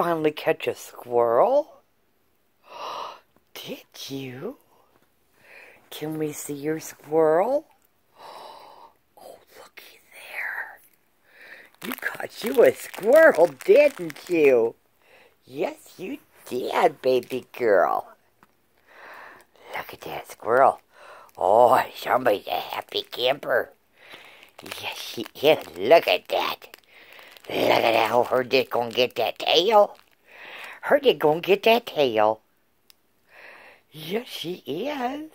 finally catch a squirrel? Did you? Can we see your squirrel? Oh, looky there. You caught you a squirrel, didn't you? Yes, you did, baby girl. Look at that squirrel. Oh, somebody's a happy camper. Yes, she is. Look at that. Look at how her dick gonna get that tail. Her dick gonna get that tail. Yes, she is.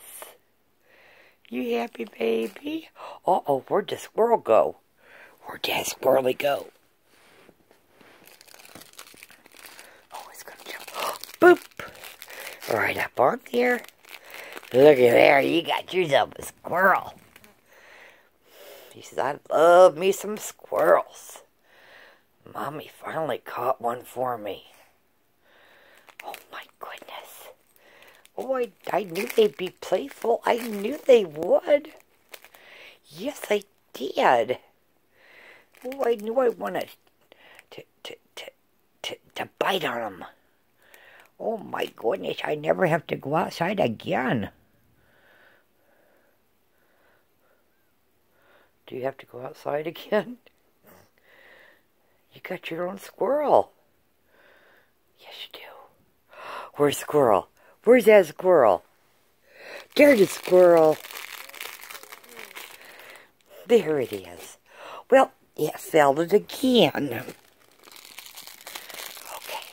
You happy, baby? Uh-oh, where'd the squirrel go? Where'd that squirrely go? Oh, it's gonna jump. Boop! Right up on there. Look at there, you got yourself a squirrel. He says, I love me some squirrels. Mommy finally caught one for me. Oh my goodness. Oh, I, I knew they'd be playful. I knew they would. Yes, I did. Oh, I knew I wanted to, to, to, to, to bite on them. Oh my goodness, I never have to go outside again. Do you have to go outside again? Got your own squirrel. Yes, you do. Where's squirrel? Where's that squirrel? There's a squirrel. There it is. Well, it fell it again. Okay.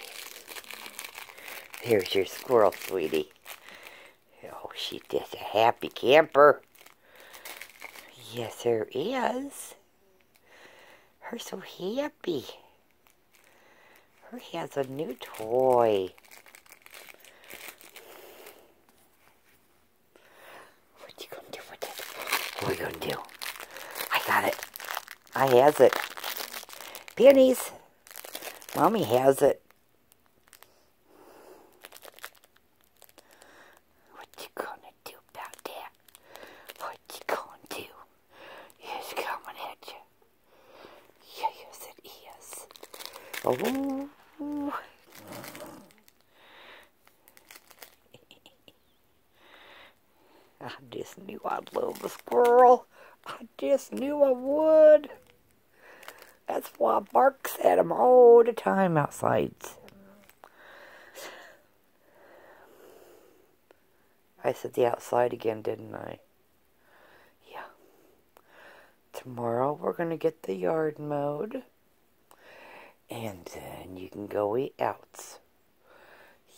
There's your squirrel, sweetie. Oh, she's just a happy camper. Yes, there is. Her so happy. Her has a new toy. What you gonna do with it? What are you gonna do? I got it. I has it. Pennies. Mommy has it. What you gonna do about that? What you gonna do? It's coming at you. Yes, it is. Oh. I just knew I'd love the squirrel. I just knew I would. That's why I barks at him all the time outside. I said the outside again, didn't I? Yeah. Tomorrow we're going to get the yard mowed. And then you can go eat out.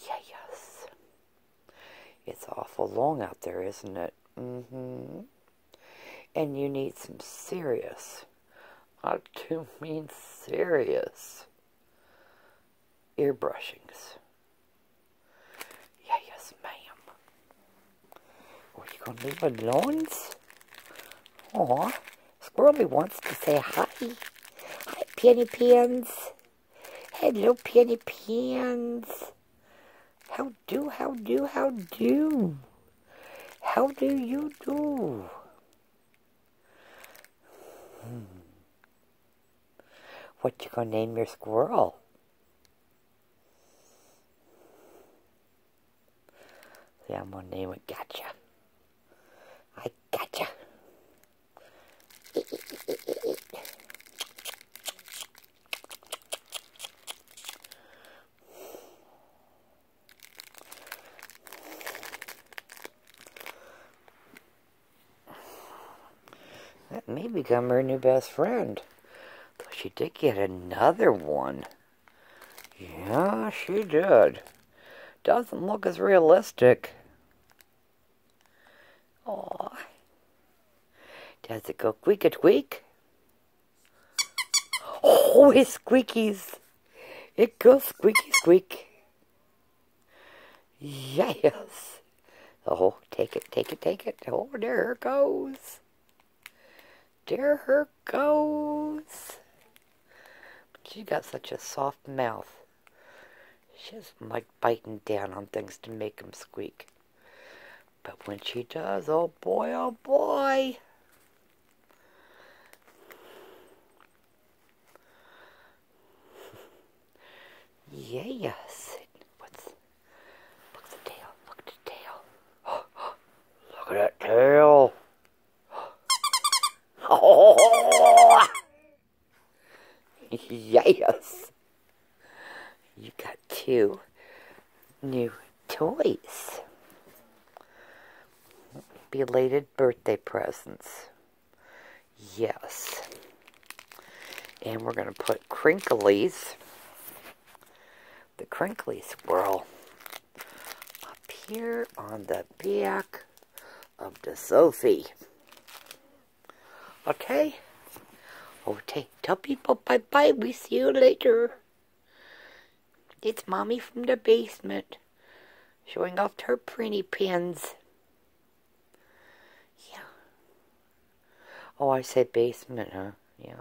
Yeah, yes. It's awful long out there, isn't it? Mm-hmm. And you need some serious, I do mean serious, ear brushings. Yeah, yes, ma'am. Are you going to leave alone? Aw, Squirrely wants to say hi. Hi, Penny Pins. Hello, Penny Pins. How do, how do, how do? How do you do? Hmm. What you gonna name your squirrel? Yeah, I'm gonna name it Gotcha. I gotcha. That may become her new best friend. Though she did get another one. Yeah, she did. Doesn't look as realistic. Aw. Does it go squeak a squeak? Oh, it squeakies. It goes squeaky squeak. Yes. Oh, take it, take it, take it. Oh, there it goes. There her goes. She got such a soft mouth. She's like biting down on things to make them squeak. But when she does, oh boy, oh boy. Yes. What's look at the tail. Look at the tail. look at that tail. Yes. You got two new toys. Belated birthday presents. Yes. And we're going to put crinklies, the crinkly squirrel, up here on the back of the Sophie. Okay? Okay, tell people bye-bye. We see you later. It's Mommy from the basement, showing off her pretty pins. Yeah. Oh, I said basement, huh? Yeah.